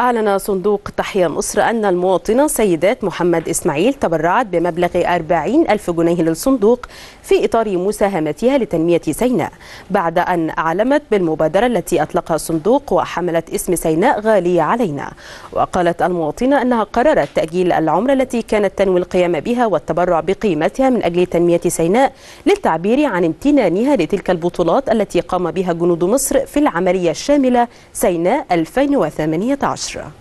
أعلن صندوق تحيا مصر أن المواطنة سيدات محمد إسماعيل تبرعت بمبلغ 40 ألف جنيه للصندوق في إطار مساهمتها لتنمية سيناء بعد أن أعلمت بالمبادرة التي أطلقها الصندوق وحملت اسم سيناء غالية علينا. وقالت المواطنة أنها قررت تأجيل العمرة التي كانت تنوي القيام بها والتبرع بقيمتها من أجل تنمية سيناء للتعبير عن امتنانها لتلك البطولات التي قام بها جنود مصر في العملية الشاملة سيناء 2018 extra.